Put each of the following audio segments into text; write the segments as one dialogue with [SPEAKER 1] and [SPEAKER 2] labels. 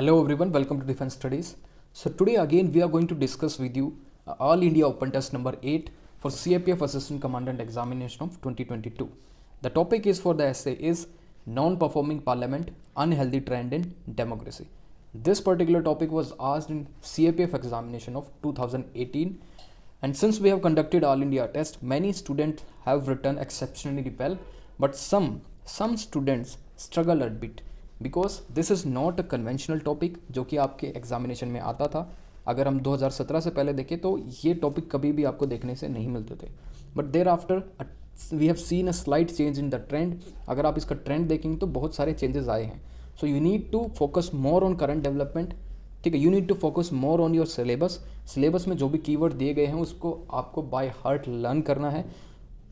[SPEAKER 1] Hello everyone, welcome to Defense Studies. So today again we are going to discuss with you uh, All India Open Test number 8 for CAPF Assistant Commandant Examination of 2022. The topic is for the essay is Non-Performing Parliament, Unhealthy Trend in Democracy. This particular topic was asked in CAPF examination of 2018 and since we have conducted All India test, many students have written exceptionally well but some some students struggle a bit because this is not a conventional topic जो कि आपके examination में आता था। अगर हम 2017 से पहले देखें तो ये टॉपिक कभी भी आपको देखने से नहीं मिलते थे। But thereafter we have seen a slight change in the trend अगर आप इसका ट्रेंड देखेंगे तो बहुत सारे चेंजेस आए हैं। So you need to focus more on current development ठीक है you need to focus more on your syllabus syllabus में जो भी कीवर्ड दिए गए हैं, उसको आपको बाय हार्ट लर्न करना है।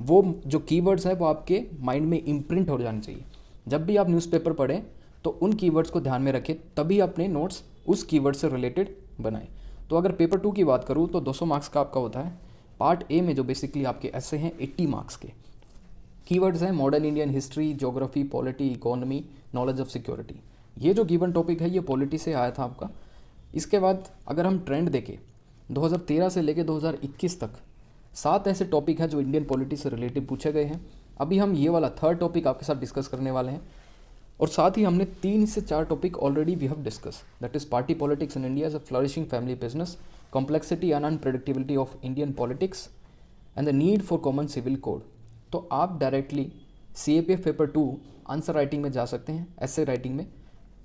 [SPEAKER 1] वो जो कीवर्ड्स हैं, वो आपके माइंड में इम्प्रिंट हो जाने चाहिए। जब भी आप न्यूज़पेपर पढ़ें तो उन कीवर्ड्स को ध्यान में रखें, तभी अपने नोट्स उस कीवर्ड से रिलेटेड बनाएँ। तो अगर पेपर टू की बात करूँ तो 200 मार्क्स का आपका होता है। पार्ट ए में जो बेसिकली आपके ऐसे हैं 80 मार्क्स के। कीवर्ड्स हैं modern Indian history geography polity economy knowledge of security ये जो गिवन टॉपिक है, ये पॉलिटी से आया था आपका। इसके बाद अगर हम ट्रेंड देखें 2013 से लेकर 2021 तक, सात ऐसे टॉपिक हैं जो इंडियन पॉलिटी से रिलेटेड पूछे गए हैं। अभी हम ये वाला थर्ड टॉपिक आपके साथ डिस्कस करने वाले हैं। और साथ ही हमने तीन से चार topic already we have discuss that is party politics in India as a flourishing family business complexity and unpredictability of Indian politics and the need for common civil code तो आप directly C A P F paper two answer writing में जा सकते हैं ऐसे writing में.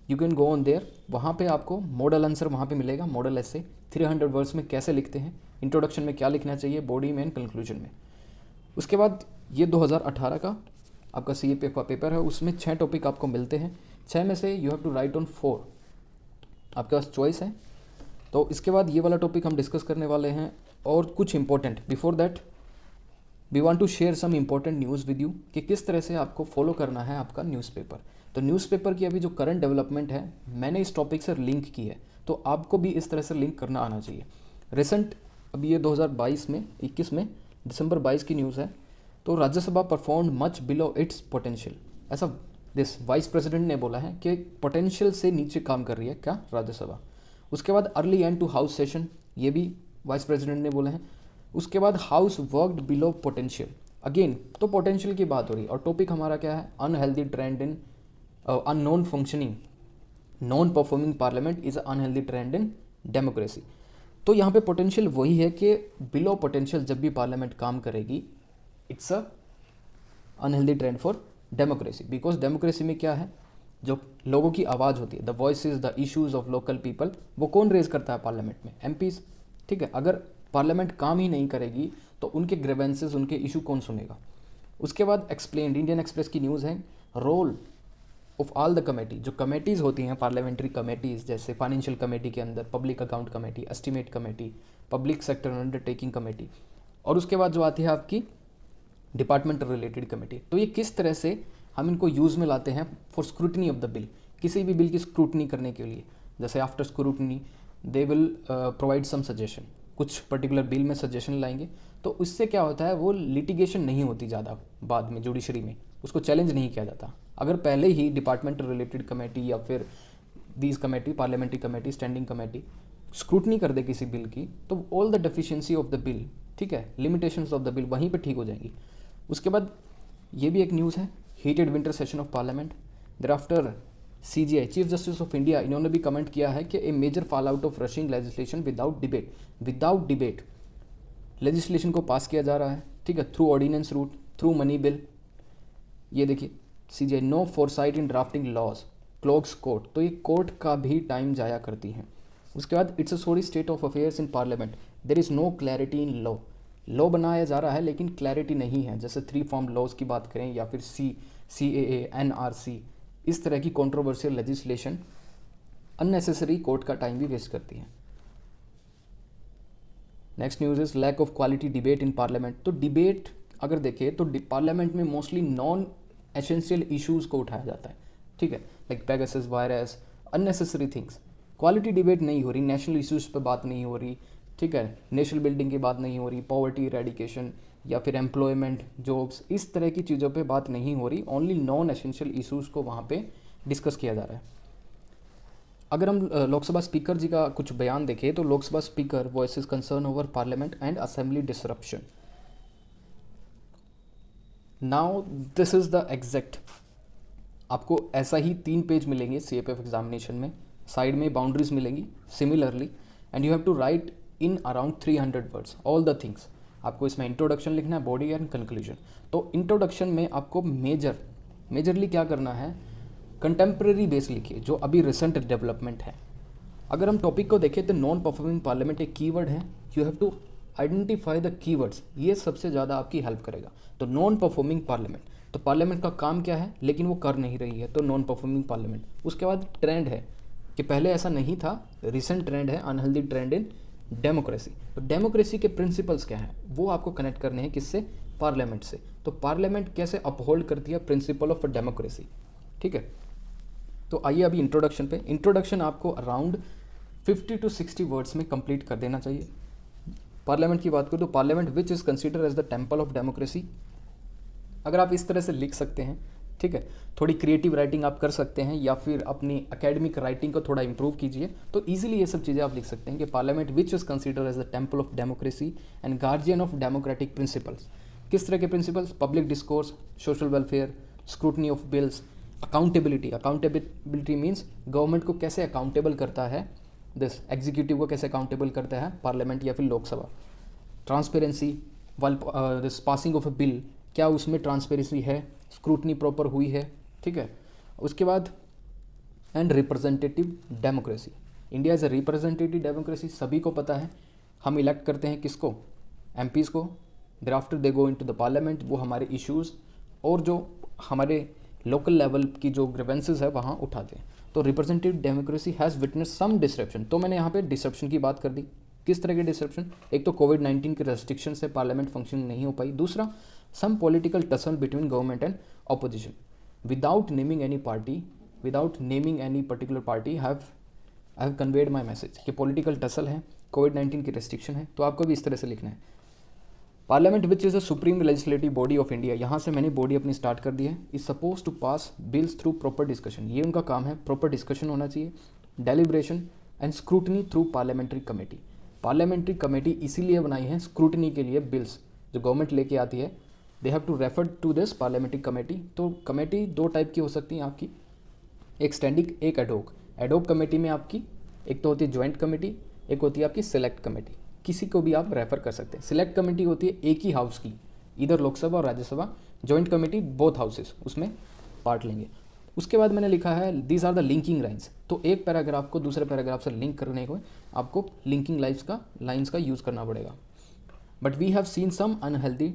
[SPEAKER 1] You can go on there वहाँ पे आपको मॉडल आंसर वहाँ पे मिलेगा मॉडल ऐसे थ्री हंड्रेड वर्ड्स में कैसे लिखते हैं इंट्रोडक्शन में क्या लिखना चाहिए बॉडी में एंड कंक्लूजन में. उसके बाद ये 2018 का आपका सीएपीएफ का पेपर है, उसमें छः टॉपिक आपको मिलते हैं। छः में से you have to write on four आपके पास चॉइस है। तो इसके बाद ये वाला टॉपिक हम डिस्कस करने वाले हैं और कुछ important before that we want to share some important news with you कि किस तरह से आपको फॉलो करना है आपका न्यूज़पेपर तो न्यूज़पेपर की अभी जो करंट डेवलपमेंट है, मैंने इस टॉपिक से लिंक की है। तो आपको भी इस तरह से लिंक करना आना चाहिए। रिसेंट अभी ये 2022 में 21 में, दिसंबर 22 की न्यूज़ है। तो Rajya Sabha perform much below its potential ऐसा दिस वाइस प्रेसिडेंट ने बोला है कि पोटेंशियल से नीचे काम कर रही है क्या राज्यसभा? उसके बाद early end to house session ये भी वाइस प्रेसिडेंट ने बोला है। उसके बाद house worked below potential again तो पोटेंशियल की बात हो रही है। और टॉपिक हमारा क्या है? Unhealthy trend in unknown functioning non performing parliament is unhealthy trend in democracy तो यहाँ पे पोटेंशियल वही है कि बिलो पोटेंशियल जब भी पार्लियामेंट काम करेगी it's a unhealthy trend for democracy. Because democracy में क्या है? जो लोगों की आवाज़ होती है, the voice the issues of local people, वो कौन रेज करता है पार्लियामेंट में? एम ठीक है, अगर पार्लियामेंट काम ही नहीं करेगी तो उनके ग्रेवेंसेज उनके इशू कौन सुनेगा? उसके बाद एक्सप्लेन इंडियन एक्सप्रेस की न्यूज़ है, role of all the committee. जो कमेटीज़ होती हैं, पार्लियामेंट्री कमेटीज़, जैसे फाइनेंशियल कमेटी के अंदर, public account committee, estimate committee, public sector undertaking committee. और उसके बाद जो आती है आपकी डिपार्टमेंट रिलेटेड कमेटी तो ये किस तरह से हम इनको यूज़ में लाते हैं for scrutiny of the bill किसी भी बिल की स्क्रूटनी करने के लिए। जैसे after scrutiny they will provide some suggestion कुछ पर्टिकुलर बिल में सजेशन लाएँगे। तो उससे क्या होता है, वो लिटिगेशन नहीं होती ज़्यादा बाद में जुडिशरी में। उसको चैलेंज नहीं किया जाता। अगर पहले ही डिपार्टमेंट रिलेटेड कमेटी या फिर these committee parliamentary committee standing committee scrutiny कर दे किसी बिल की तो all the deficiency of the bill ठीक है लिमिटेशंस ऑफ़ द बिल वहीं पे ठीक हो जाएँगी। उसके बाद ये भी एक न्यूज़ है heated winter session of parliament thereafter C J I chief justice of India इन्होंने भी कमेंट किया है कि a major fall out of rushing legislation without debate without debate legislation को पास किया जा रहा है, ठीक है? Through ordinance route through money bill ये देखिए C J I no for in drafting laws cloaks court तो ये कोर्ट का भी टाइम जाया करती हैं। उसके बाद it's a sorry state of affairs in parliament there is no clarity in law law बनाया जा रहा है, लेकिन क्लैरिटी नहीं है। जैसे थ्री फॉर्म लॉज की बात करें या फिर सी सी ए एन आर सी इस तरह की कॉन्ट्रोवर्शियल लेजिस्लेशन अननेसेसरी कोर्ट का टाइम भी वेस्ट करती है। Next news is lack of quality debate in parliament तो डिबेट अगर देखें तो पार्लियामेंट में मोस्टली नॉन एसेंशियल इश्यूज़ को उठाया जाता है। ठीक है? Like Pegasus virus unnecessary things quality debate नहीं हो रही नेशनल इश्यूज़ पर बात नहीं हो रही। ठीक है नेशनल बिल्डिंग की बात नहीं हो रही पॉवर्टी रेडिकेशन या फिर एम्प्लॉयमेंट जॉब्स इस तरह की चीज़ों पे बात नहीं हो रही ओनली नॉन एसेंशियल इशूज़ को वहाँ पे डिस्कस किया जा रहा है। अगर हम लोकसभा स्पीकर जी का कुछ बयान देखें तो Lok Sabha speaker voice is concern over parliament and assembly disruption now this is the exact आपको ऐसा ही तीन पेज मिलेंगे सी एग्जामिनेशन में। साइड में बाउंड्रीज मिलेंगी similarly and you have to write in around three hundred words all the things आपको इसमें इंट्रोडक्शन लिखना है बॉडी एंड कंक्लूजन तो इंट्रोडक्शन में आपको मेजर मेजरली क्या करना है? कंटेम्प्रेरी बेस लिखिए, जो अभी रिसेंट डेवलपमेंट है. अगर हम टॉपिक को देखें तो नॉन परफॉर्मिंग पार्लियामेंट एक कीवर्ड है. You have to identify the keywords ये सबसे ज़्यादा आपकी हेल्प करेगा. तो नॉन परफॉर्मिंग पार्लियामेंट तो पार्लियामेंट का काम क्या है? लेकिन वो कर नहीं रही है तो नॉन परफॉर्मिंग पार्लियामेंट उसके बाद ट्रेंड है, कि पहले ऐसा नहीं था. रिसेंट ट्रेंड है अनहेल्दी ट्रेंड इन डेमोक्रेसी। तो डेमोक्रेसी के प्रिंसिपल्स क्या हैं? वो आपको कनेक्ट करने हैं किससे? पार्लियामेंट से। तो पार्लियामेंट कैसे अपहोल्ड करती है प्रिंसिपल ऑफ़ डेमोक्रेसी? ठीक है? तो आइए अभी इंट्रोडक्शन पे। इंट्रोडक्शन आपको अराउंड 50 टू 60 वर्ड्स में कंप्लीट कर देना चाहिए। पार्लियामेंट की बात करूँ तो parliament which is consider as the temple of democracy अगर आप इस तरह से लिख सकते हैं ठीक है? थोड़ी क्रिएटिव राइटिंग आप कर सकते हैं या फिर अपनी अकेडमिक राइटिंग को थोड़ा इंप्रूव कीजिए। तो इजीली ये सब चीज़ें आप लिख सकते हैं कि parliament which is consider as the temple of democracy and guardian of democratic principles किस तरह के principles public discourse social welfare scrutiny of bills accountability accountability means government को कैसे अकाउंटेबल करता है? दिस एग्जीक्यूटिव को कैसे अकाउंटेबल करता है? पार्लियामेंट या फिर Lok Sabha. Transparency while this passing of a bill क्या उसमें ट्रांसपेरेंसी है? स्क्रूटनी प्रॉपर हुई है, ठीक है? उसके बाद and representative democracy India is a representative democracy सभी को पता है। हम इलेक्ट करते हैं किसको? एम को। There after they go into the parliament वो हमारे इश्यूज़ और जो हमारे लोकल लेवल की जो ग्रेवेंसेज है, वहाँ उठाते हैं। तो representative democracy has witness some disruption तो मैंने यहाँ पे डिसरप्शन की बात कर दी। किस तरह के डिसरप्शन एक तो कोविड नाइन्टीन के रेस्ट्रिक्शन से पार्लियामेंट फ़ंक्शन नहीं हो पाई। दूसरा some political tussle between government and opposition without naming any party without naming any particular party have I have conveyed my message कि पॉलिटिकल टसल है कोविड नाइन्टीन की restriction है तो आपको भी इस तरह से लिखना है। Parliament which is the supreme legislative body of India यहाँ से मैंने बॉडी अपनी स्टार्ट कर दी है। Is suppose to pass bills through proper discussion ये उनका काम है प्रॉपर डिस्कशन होना चाहिए deliberation and scrutiny through parliamentary committee parliamentary committee इसीलिए बनाई है स्क्रूटनी के लिए बिल्स जो गवर्नमेंट लेके आती है। They have to refer to this parliamentary committee तो कमेटी दो टाइप की हो सकती हैं आपकी। एक स्टैंडिंग एक एडोक एडोक कमेटी में आपकी, एक तो होती है ज्वाइंट कमेटी एक होती है आपकी सिलेक्ट कमेटी किसी को भी आप रेफर कर सकते हैं। सिलेक्ट कमेटी होती है एक ही हाउस की। इधर लोकसभा और Rajya Sabha joint committee both houses उसमें पार्ट लेंगे। उसके बाद मैंने लिखा है these are the linking lines तो एक पैराग्राफ को दूसरे पैराग्राफ से लिंक करने को, आपको लिंकिंग लाइन्स का लाइन्स का यूज़ करना पड़ेगा। But we have seen some unhealthy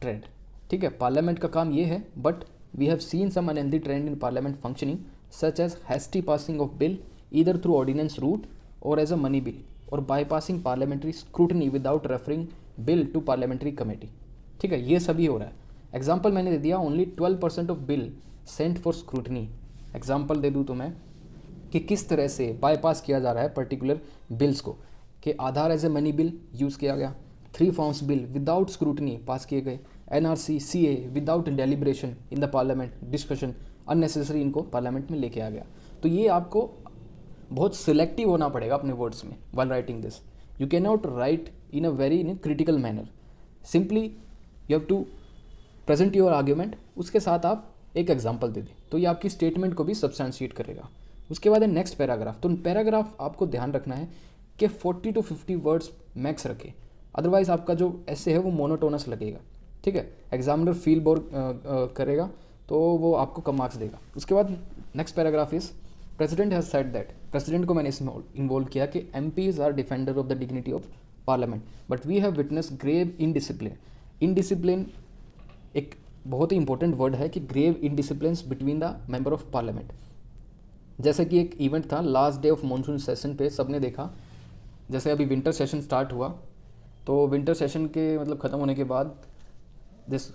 [SPEAKER 1] trend ठीक है पार्लियामेंट का काम ये है but we have seen some unhealthy trend in parliament functioning such as hasty passing of bill either through ordinance route और एज अ मनी बिल और bypassing parliamentary scrutiny without referring bill to parliamentary committee ठीक है, ये सभी हो रहा है। Example मैंने दे दिया only twelve percent of bill sent for scrutiny example दे दूँ तो मैं कि किस तरह से बाईपास किया जा रहा है पर्टिकुलर बिल्स को, कि Aadhaar as a money bill use किया गया three farms bill without scrutiny pass किए गए N R C C A without deliberation in the parliament discussion unnecessary इनको पार्लियामेंट में लेके आ गया। तो ये आपको बहुत सिलेक्टिव होना पड़ेगा अपने वर्ड्स में while writing this you can not write in a very in critical manner simply you have to present your argument उसके साथ आप एक एग्ज़ाम्पल दे दें। तो ये आपकी स्टेटमेंट को भी सब्सटेंशिएट करेगा। उसके बाद है नेक्स्ट पैराग्राफ तो पैराग्राफ आपको ध्यान रखना है कि 40 टू 50 वर्ड्स मैक्स रखें। अदरवाइज़ आपका जो ऐसे है वो मोनोटोनस लगेगा। ठीक है? एग्जामिनर फील बोर करेगा तो वो आपको कम मार्क्स देगा। उसके बाद next paragraph is president has said that president को मैंने इसमें इन्वॉल्व किया कि M Ps are defender of the dignity of parliament but we have witness grave indiscipline indiscipline एक बहुत ही इंपॉर्टेंट वर्ड है कि grave indiscipline between the member of parliament जैसे कि एक इवेंट था last day of monsoon session पे सबने देखा। जैसे अभी विंटर सेशन स्टार्ट हुआ तो विंटर सेशन के मतलब ख़त्म होने के बाद दिस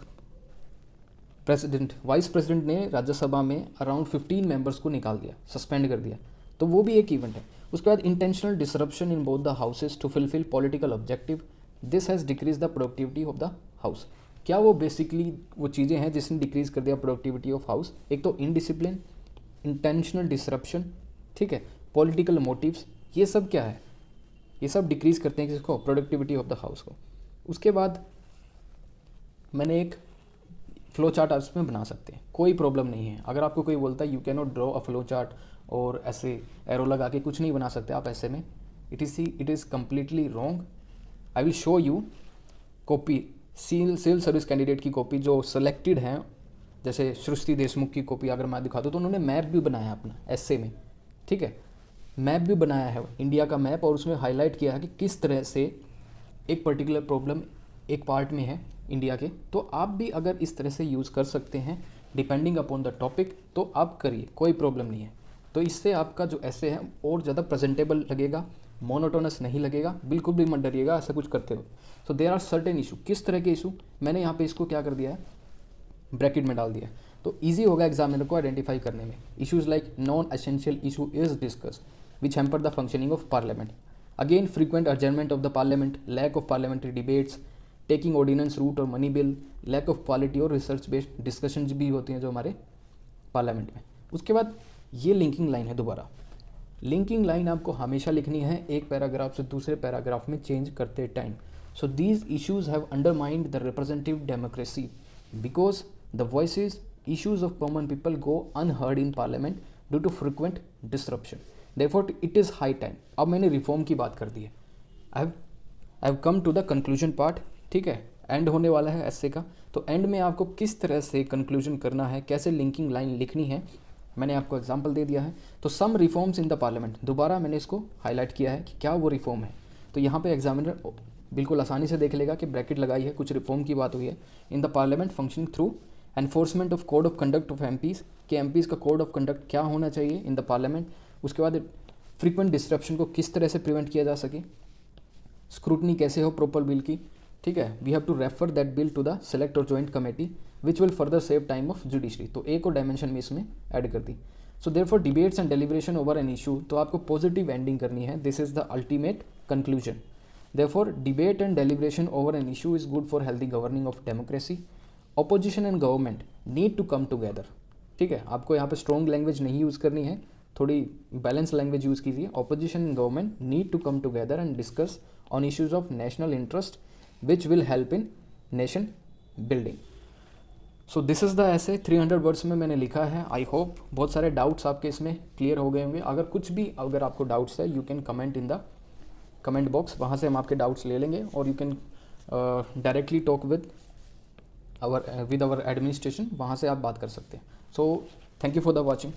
[SPEAKER 1] प्रेसिडेंट वाइस प्रेसिडेंट ने राज्यसभा में अराउंड 15 मेंबर्स को निकाल दिया सस्पेंड कर दिया। तो वो भी एक इवेंट है। उसके बाद intentional disruption in both the houses to fulfil political objective this has decrease the productivity of the house क्या वो बेसिकली वो चीज़ें हैं जिसने डिक्रीज कर दिया प्रोडक्टिविटी ऑफ़ हाउस एक तो इनडिसिप्लिन इंटेंशनल डिसरप्शन ठीक है? पॉलिटिकल मोटिव्स ये सब क्या है? ये सब डिक्रीज़ करते हैं किसको? प्रोडक्टिविटी ऑफ़ द हाउस को। उसके बाद मैंने एक फ्लो चार्ट आप इसमें बना सकते हैं। कोई प्रॉब्लम नहीं है। अगर आपको कोई बोलता है you can not draw a flow chart और ऐसे एरो लगा के कुछ नहीं बना सकते आप ऐसे में it is see it is completely wrong I will show you copy seal civil service candidate की कॉपी जो सेलेक्टेड हैं। जैसे सृष्टि देशमुख की कॉपी अगर मैं दिखा दूँ तो उन्होंने मैप भी बनाया अपना, ऐसे में। ठीक है? मैप भी बनाया है। इंडिया का मैप और उसमें हाईलाइट किया है कि किस तरह से एक पर्टिकुलर प्रॉब्लम एक पार्ट में है। इंडिया के तो आप भी अगर इस तरह से यूज़ कर सकते हैं डिपेंडिंग अपॉन द टॉपिक तो आप करिए, कोई प्रॉब्लम नहीं है। तो इससे आपका जो ऐसे है, और ज़्यादा प्रेजेंटेबल लगेगा मोनोटोनस नहीं लगेगा, बिल्कुल भी मत डरिएगा, ऐसा कुछ करते हो so there are certain issue किस तरह के इशू मैंने यहाँ पे इसको क्या कर दिया है? ब्रैकेट में डाल दिया तो ईजी होगा एग्जामिनर को आइडेंटिफाई करने में। Issues like non essential issue is discussed which hamper the functioning of parliament again frequent adjournment of the parliament lack of parliamentary debates taking ordinance route और money bill lack of quality और research based discussion भी होती हैं जो हमारे parliament में। उसके बाद ये लिंकिंग लाइन है दोबारा। लिंकिंग लाइन आपको हमेशा लिखनी है, एक पैराग्राफ से दूसरे पैराग्राफ में चेंज करते time so these issues have undermined the representative democracy because the voice issues of common people go unheard in parliament due to frequent disruption. Therefore, it is high time अब मैंने reform की बात कर दी है। I have I have come to the conclusion part ठीक है? And होने वाला है ऐसे का। तो एंड में आपको किस तरह से कंक्लूजन करना है, कैसे लिंकिंग लाइन लिखनी है, मैंने आपको एग्ज़ाम्पल दे दिया है। तो some reforms in the parliament दोबारा मैंने इसको हाईलाइट किया है कि क्या वो रिफॉर्म है। तो यहाँ पे एग्जामिनर बिल्कुल आसानी से देख लेगा कि ब्रैकेट लगाई है, कुछ रिफॉर्म की बात हुई है। In the parliament functioning through enforcement of code of conduct of M के एम का कोड ऑफ़ कंडक्ट क्या होना चाहिए इन द पार्लियामेंट उसके बाद फ्रीक्वेंट डिस्ट्रप्शन को किस तरह से प्रिवेंट किया जा सके? स्क्रूटनी कैसे हो प्रॉपर बिल की? ठीक है? We have to refer that bill to the select और joint committee which will further save time of judiciary तो एक और डायमेंशन में इसमें ऐड कर दी। So therefore debates and deliberation over an issue तो आपको पॉजिटिव एंडिंग करनी है। This is the ultimate conclusion therefore debate and deliberation over an issue is good for healthy governing of democracy opposition and government need to come together ठीक है? आपको यहाँ पे strong language नहीं यूज़ करनी है। थोड़ी बैलेंस लैंग्वेज यूज़ कीजिए। Opposition and government need to come together and discuss on issues of national interest which will help in nation building so this is the ऐसे 300 वर्ड्स में मैंने लिखा है। आई होप बहुत सारे डाउट्स आपके इसमें क्लियर हो गए होंगे। अगर कुछ भी, अगर आपको डाउट्स है you can comment in the comment box वहाँ से हम आपके डाउट्स ले लेंगे और you can directly talk with our with our administration वहाँ से आप बात कर सकते हैं। So thank you for the watching